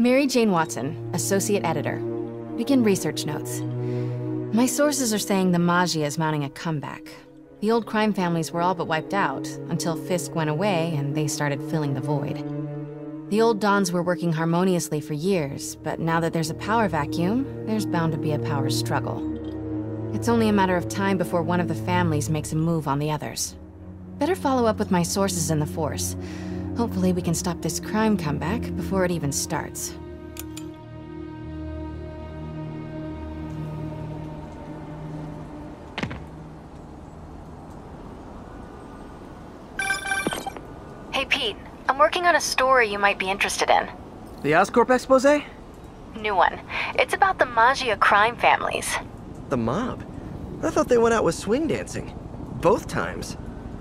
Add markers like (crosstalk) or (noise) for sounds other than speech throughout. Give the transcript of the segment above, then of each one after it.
Mary Jane Watson, Associate Editor. Begin research notes. My sources are saying the Maggia is mounting a comeback. The old crime families were all but wiped out, until Fisk went away and they started filling the void. The old Dons were working harmoniously for years, but now that there's a power vacuum, there's bound to be a power struggle. It's only a matter of time before one of the families makes a move on the others. Better follow up with my sources in the Force. Hopefully we can stop this crime comeback before it even starts. Hey Pete, I'm working on a story you might be interested in. The Oscorp expose? New one. It's about the Maggia crime families. The mob? I thought they went out with swing dancing. Both times.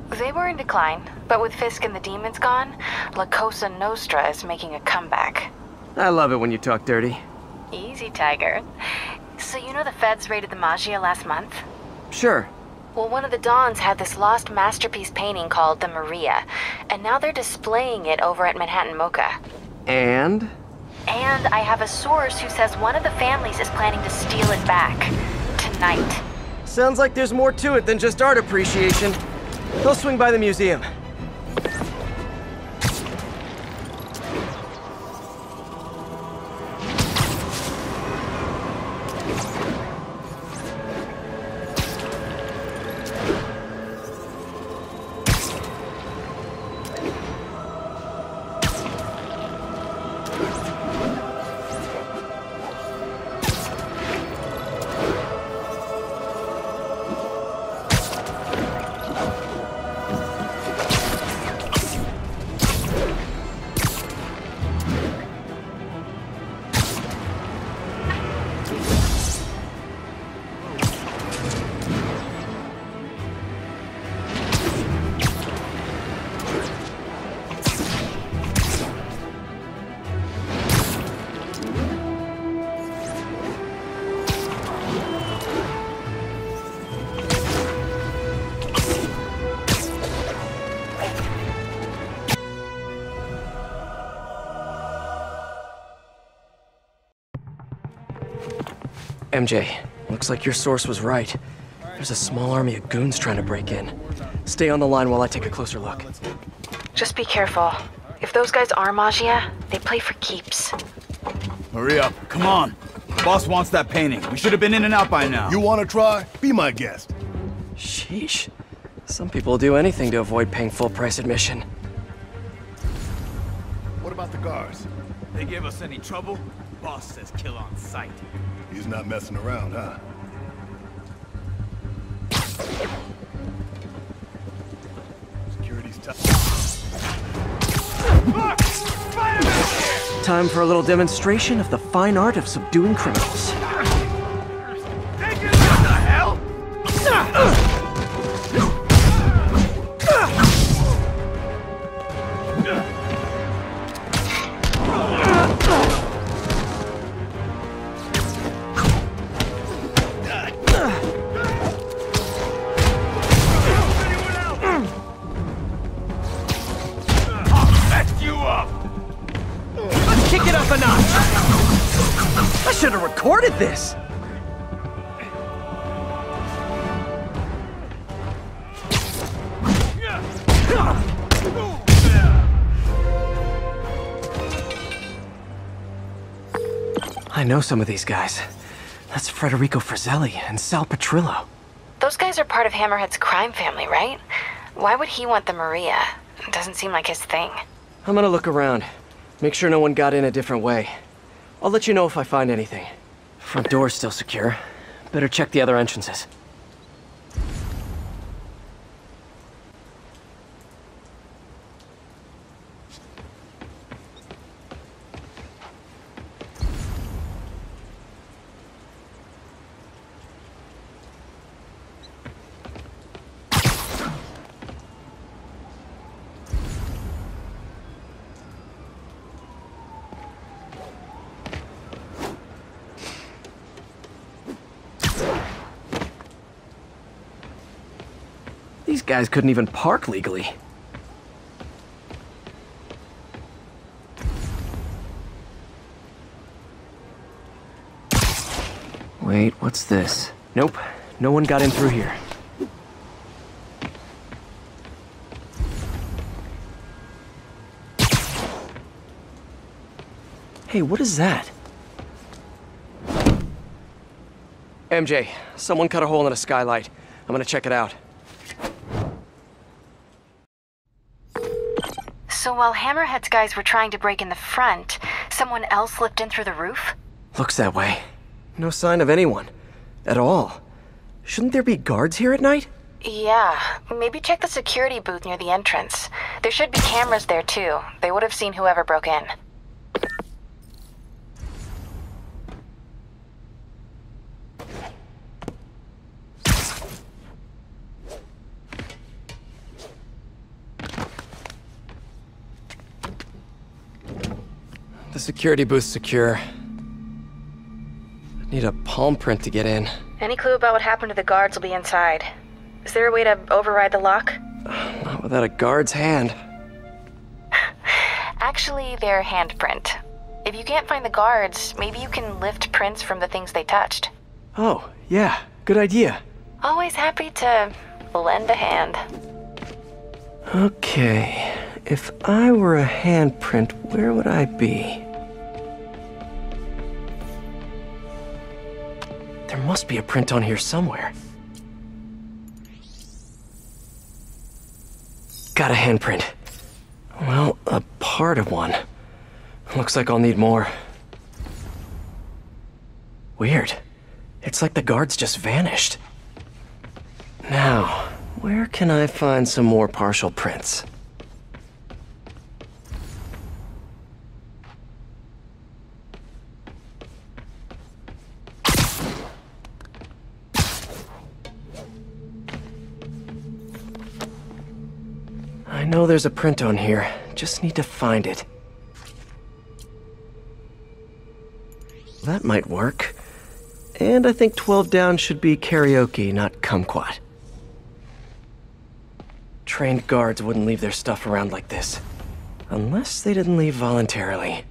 They were in decline, but with Fisk and the demons gone, La Cosa Nostra is making a comeback. I love it when you talk dirty. Easy, Tiger. So you know the feds raided the Maggia last month? Sure. Well, one of the Dons had this lost masterpiece painting called the Maria, and now they're displaying it over at Manhattan MoCA. And? And I have a source who says one of the families is planning to steal it back. Tonight. Sounds like there's more to it than just art appreciation. I'll swing by the museum. MJ, looks like your source was right. There's a small army of goons trying to break in. Stay on the line while I take a closer look. Just be careful. If those guys are Maggia, they play for keeps. Hurry up, come on. The Boss wants that painting. We should have been in and out by now. You wanna try? Be my guest. Sheesh. Some people do anything to avoid paying full price admission. What about the guards? They give us any trouble? Boss says kill on sight. He's not messing around, huh? Security's tough. Time for a little demonstration of the fine art of subduing criminals. Know some of these guys. That's Federico Frizzelli and Sal Petrillo. Those guys are part of Hammerhead's crime family, right? Why would he want the Maria? It doesn't seem like his thing. I'm gonna look around. Make sure no one got in a different way. I'll let you know if I find anything. Front door's still secure. Better check the other entrances. guys couldn't even park legally. Wait, what's this? Nope, no one got in through here. Hey, what is that? MJ, someone cut a hole in a skylight. I'm gonna check it out. While Hammerhead's guys were trying to break in the front, someone else slipped in through the roof? Looks that way. No sign of anyone. At all. Shouldn't there be guards here at night? Yeah, maybe check the security booth near the entrance. There should be cameras there too. They would have seen whoever broke in. The security booth's secure. I need a palm print to get in. Any clue about what happened to the guards will be inside. Is there a way to override the lock? (sighs) Not without a guard's hand. (sighs) Actually, their handprint. If you can't find the guards, maybe you can lift prints from the things they touched. Oh, yeah, good idea. Always happy to lend a hand. Okay, if I were a handprint, where would I be? There must be a print on here somewhere. Got a handprint. Well, a part of one. Looks like I'll need more. Weird. It's like the guards just vanished. Now, where can I find some more partial prints? I know there's a print on here. Just need to find it. That might work. And I think 12 down should be karaoke, not kumquat. Trained guards wouldn't leave their stuff around like this. Unless they didn't leave voluntarily.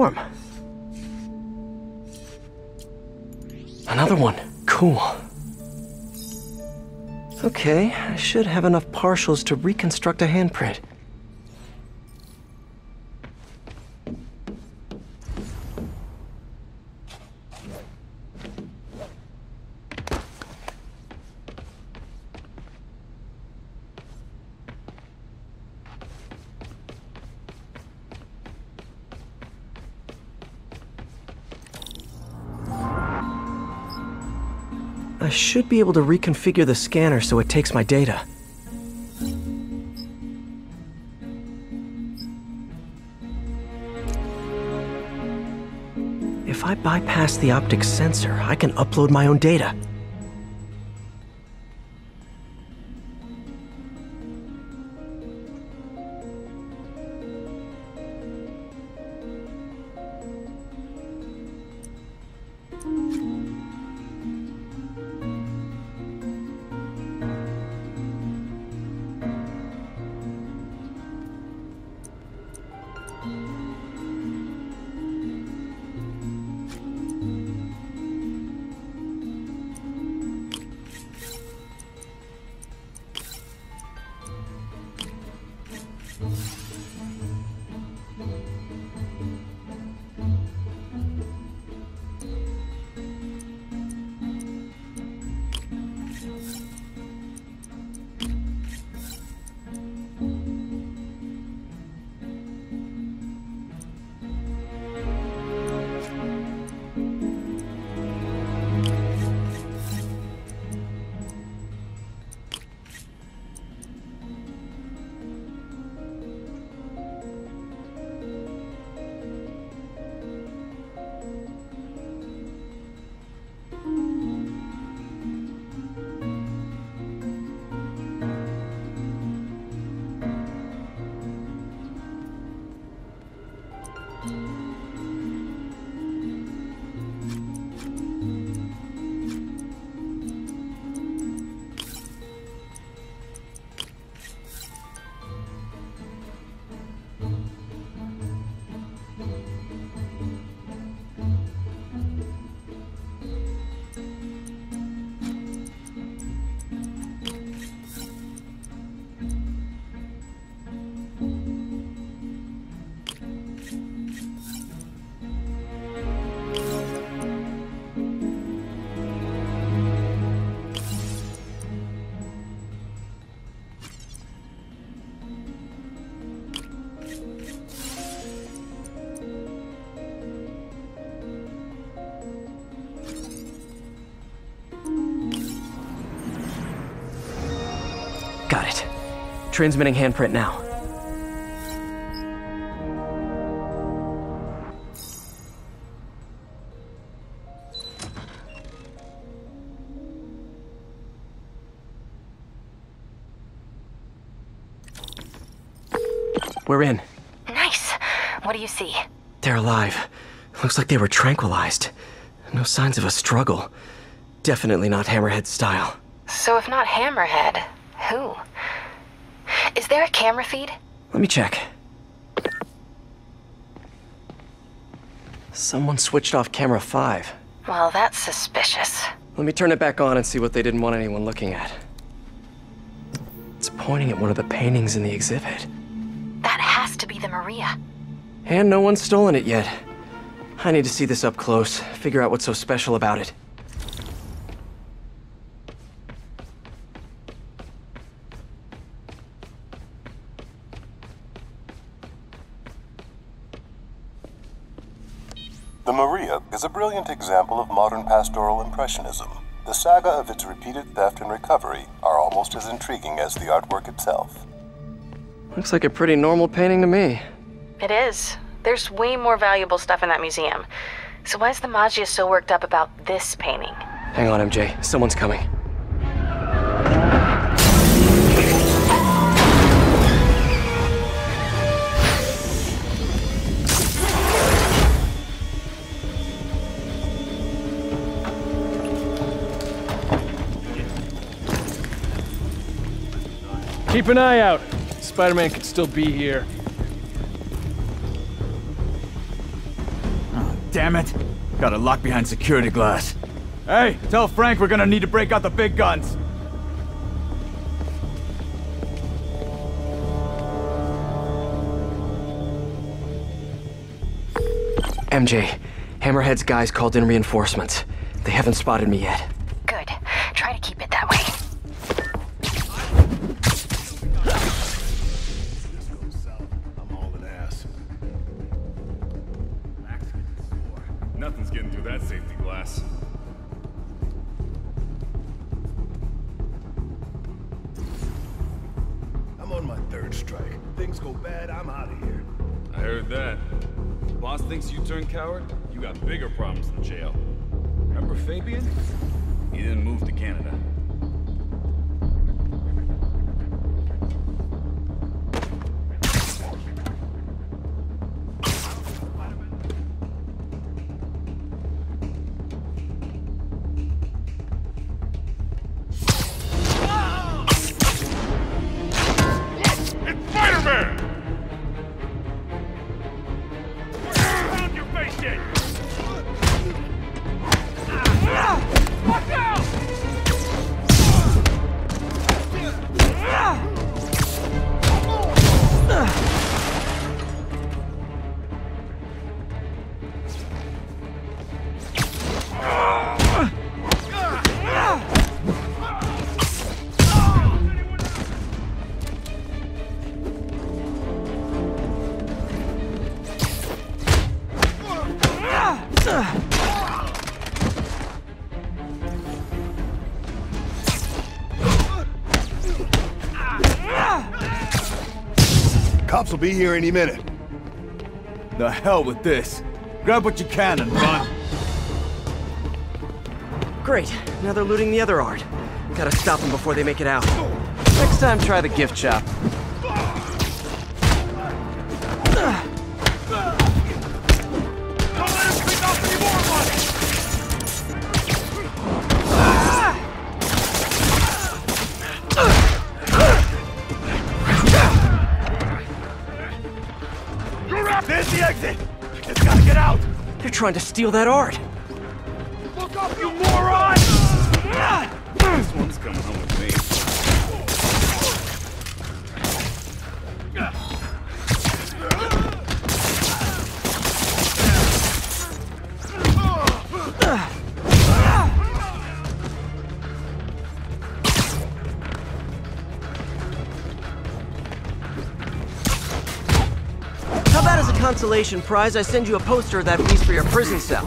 Warm. Another one. Cool. Okay, I should have enough partials to reconstruct a handprint. Be able to reconfigure the scanner so it takes my data. If I bypass the optic sensor, I can upload my own data. Transmitting handprint now. We're in. Nice. What do you see? They're alive. Looks like they were tranquilized. No signs of a struggle. Definitely not Hammerhead style. So, if not Hammerhead, who? Is there a camera feed? Let me check. Someone switched off camera 5. Well, that's suspicious. Let me turn it back on and see what they didn't want anyone looking at. It's pointing at one of the paintings in the exhibit. That has to be the Maria. And no one's stolen it yet. I need to see this up close, figure out what's so special about it. Example of modern pastoral impressionism. The saga of its repeated theft and recovery are almost as intriguing as the artwork itself. Looks like a pretty normal painting to me. It is. There's way more valuable stuff in that museum. So why is the Maggia so worked up about this painting? Hang on, MJ. Someone's coming. Keep an eye out. Spider-Man could still be here. Oh, Damn it. Got a lock behind security glass. Hey, tell Frank we're gonna need to break out the big guns. MJ, Hammerhead's guys called in reinforcements. They haven't spotted me yet. Things go bad, I'm out of here. I heard that. Boss thinks you turned coward? You got bigger problems than jail. Remember Fabian? He didn't move to Canada. Be here any minute. The hell with this. Grab what you can and run. Great. Now they're looting the other art. Gotta stop them before they make it out. Next time, try the gift shop. Trying to steal that art. consolation prize, I send you a poster of that piece for your prison cell.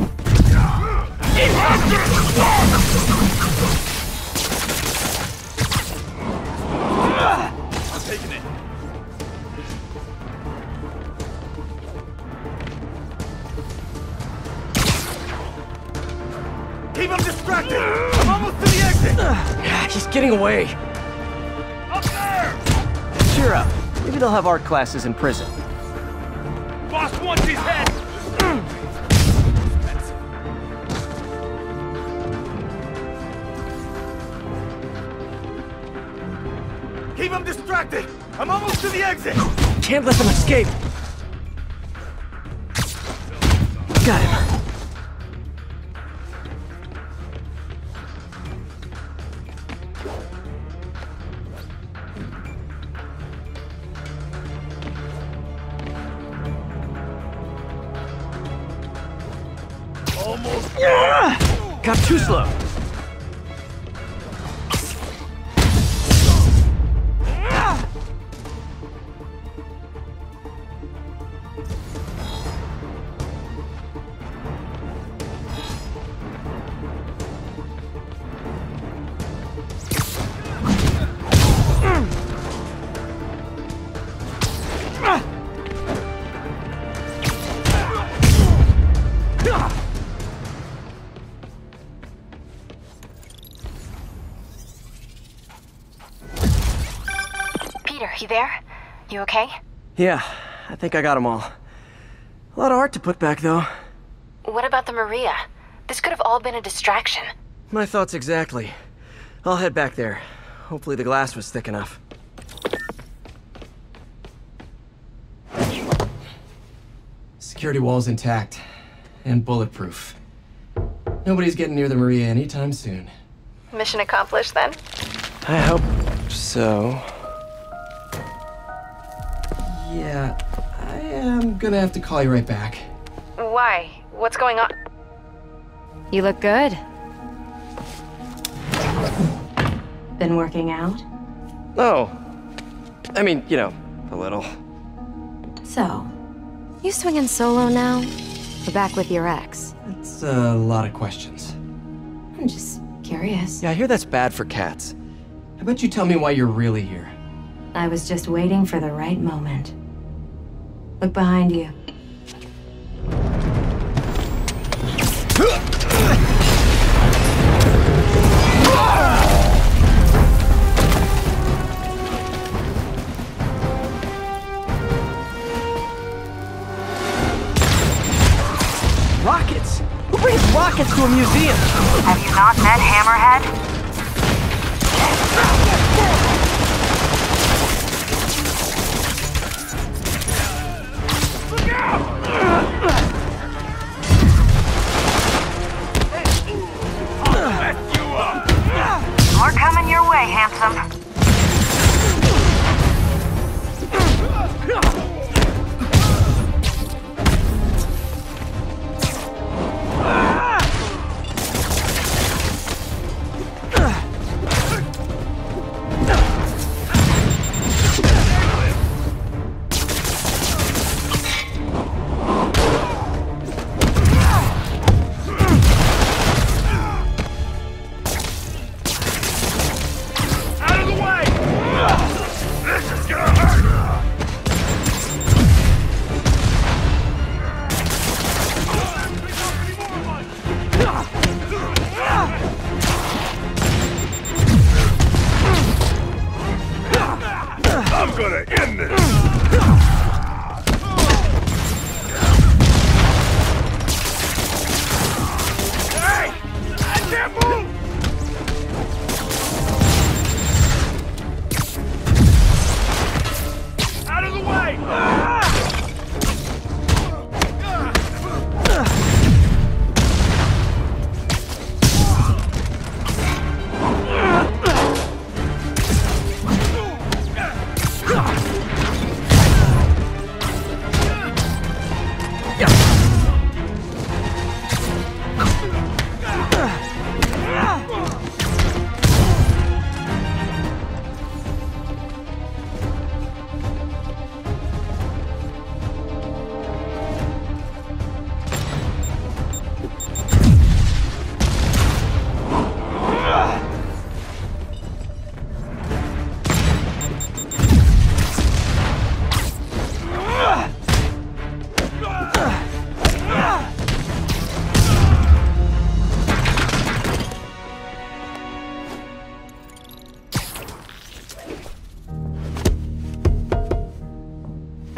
Keep him distracted! I'm almost to the exit! He's getting away. Up there! Cheer up. Maybe they'll have art classes in prison. Wants his head! Keep him distracted! I'm almost to the exit! Can't let them escape. Got him. You there? You okay? Yeah, I think I got them all. A lot of art to put back, though. What about the Maria? This could have all been a distraction. My thoughts exactly. I'll head back there. Hopefully the glass was thick enough. Security wall's intact. And bulletproof. Nobody's getting near the Maria anytime soon. Mission accomplished then? I hope so. Yeah, I am gonna have to call you right back. Why? What's going on? You look good. Been working out? Oh. I mean, you know, a little. So, you swinging solo now? Or back with your ex? That's a lot of questions. I'm just curious. Yeah, I hear that's bad for cats. How about you tell me why you're really here? I was just waiting for the right moment. Look behind you. Rockets! Who brings rockets to a museum? Have you not met Hammerhead? More coming your way, handsome.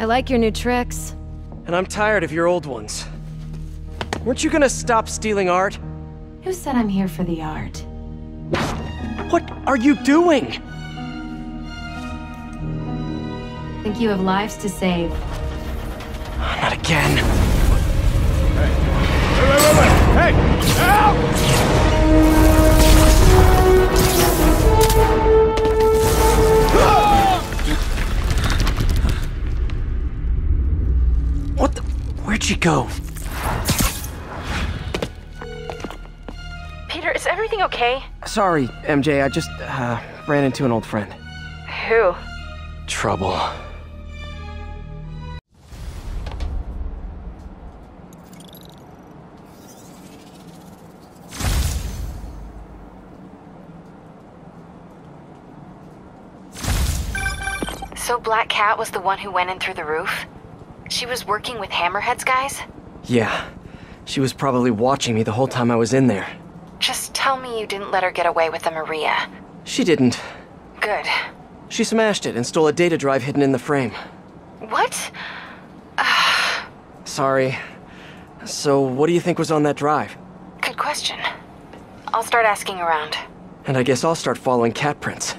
Like your new tricks. And I'm tired of your old ones. Weren't you gonna stop stealing art? Who said I'm here for the art? What are you doing? Think you have lives to save. Not again. Wait, wait, wait, wait! Hey! Help! Go? Peter, is everything okay? Sorry, MJ, I just, uh, ran into an old friend. Who? Trouble. So Black Cat was the one who went in through the roof? She was working with Hammerhead's guys? Yeah. She was probably watching me the whole time I was in there. Just tell me you didn't let her get away with the Maria. She didn't. Good. She smashed it and stole a data drive hidden in the frame. What? (sighs) Sorry. So, what do you think was on that drive? Good question. I'll start asking around. And I guess I'll start following cat prints.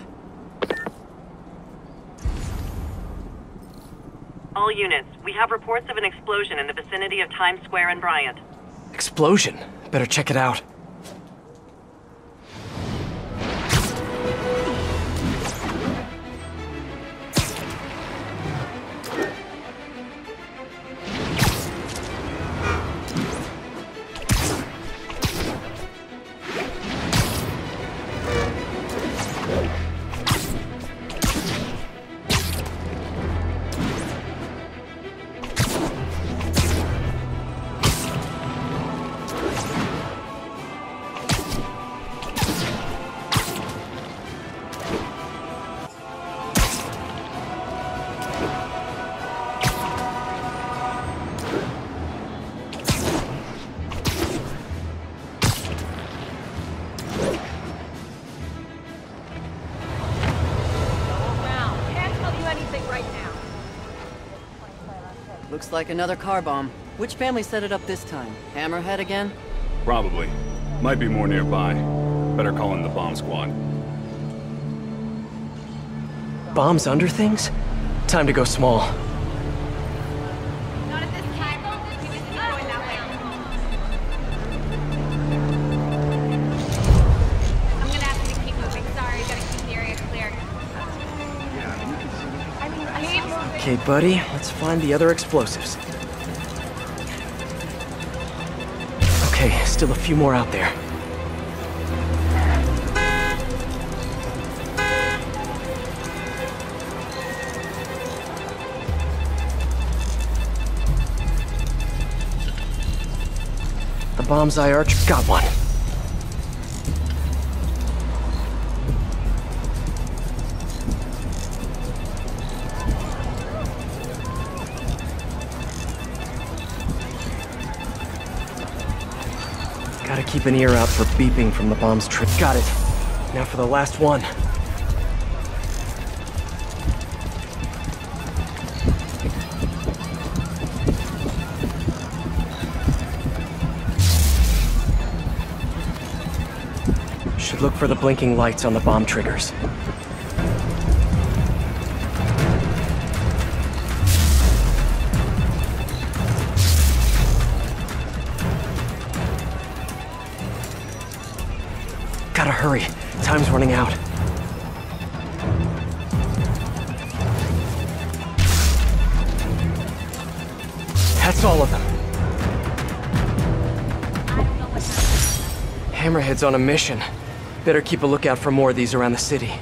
All units, we have reports of an explosion in the vicinity of Times Square and Bryant. Explosion. Better check it out. Looks like another car bomb. Which family set it up this time? Hammerhead again? Probably. Might be more nearby. Better call in the bomb squad. Bombs under things? Time to go small. Okay, buddy, let's find the other explosives. Okay, still a few more out there. The bomb's eye arch got one. Keep an ear out for beeping from the bomb's trip. Got it. Now for the last one. Should look for the blinking lights on the bomb triggers. Time's running out. That's all of them. Hammerhead's on a mission. Better keep a lookout for more of these around the city.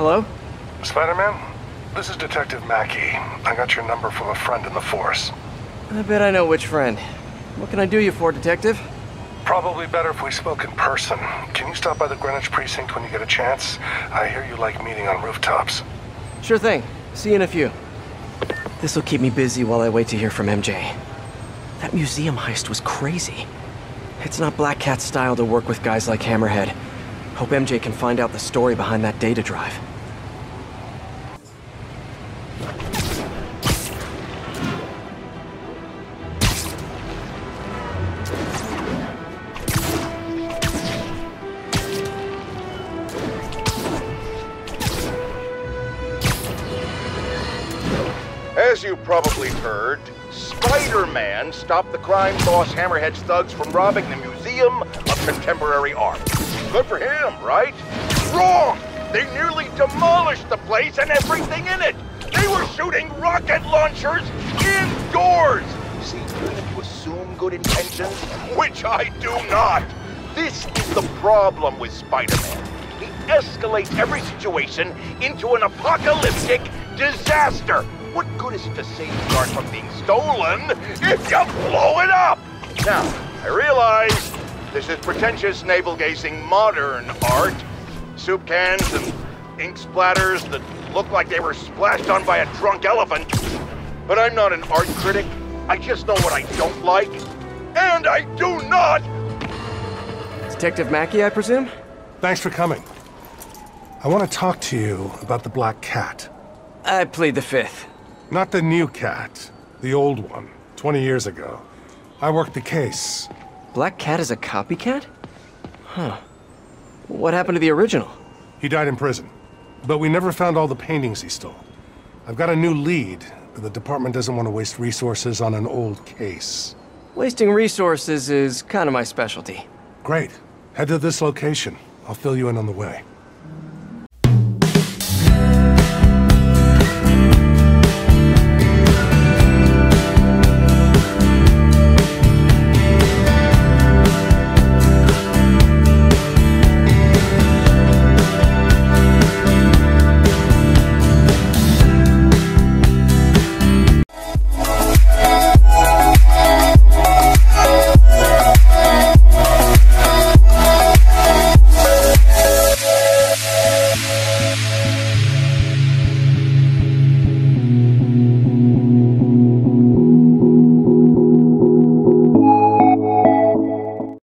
Hello? Spider-Man? This is Detective Mackey. I got your number from a friend in the Force. I bet I know which friend. What can I do you for, Detective? Probably better if we spoke in person. Can you stop by the Greenwich precinct when you get a chance? I hear you like meeting on rooftops. Sure thing. See you in a few. This'll keep me busy while I wait to hear from MJ. That museum heist was crazy. It's not Black Cat's style to work with guys like Hammerhead. Hope MJ can find out the story behind that data drive. Spider-Man stopped the crime boss Hammerhead's thugs from robbing the Museum of Contemporary Art. Good for him, right? Wrong! They nearly demolished the place and everything in it! They were shooting rocket launchers indoors! See, even if you assume good intentions, which I do not, this is the problem with Spider-Man. He escalates every situation into an apocalyptic disaster! What good is it to save the art from being stolen if you blow it up? Now, I realize this is pretentious navel-gazing modern art. Soup cans and ink splatters that look like they were splashed on by a drunk elephant. But I'm not an art critic. I just know what I don't like. And I do not! Detective Mackey, I presume? Thanks for coming. I want to talk to you about the Black Cat. I plead the fifth. Not the new cat, the old one, 20 years ago. I worked the case. Black Cat is a copycat? Huh. What happened to the original? He died in prison, but we never found all the paintings he stole. I've got a new lead, but the department doesn't want to waste resources on an old case. Wasting resources is kind of my specialty. Great. Head to this location. I'll fill you in on the way.